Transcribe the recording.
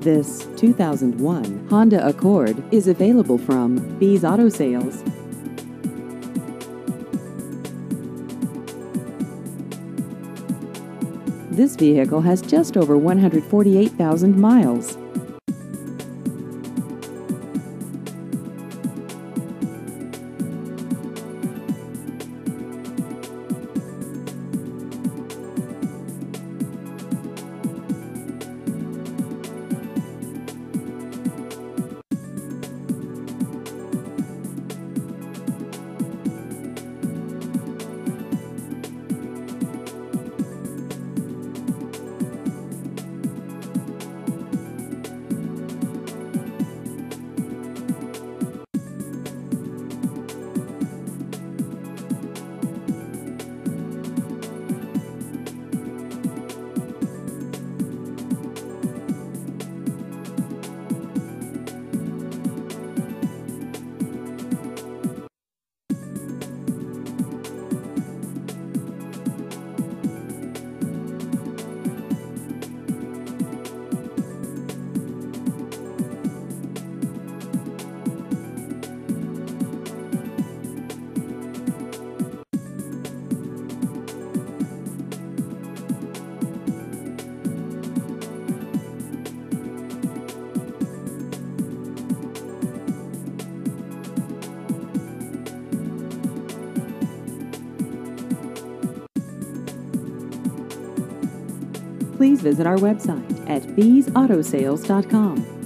This 2001 Honda Accord is available from Beas Auto Sales. This vehicle has just over 148,000 miles. Please visit our website at beasautosales.com.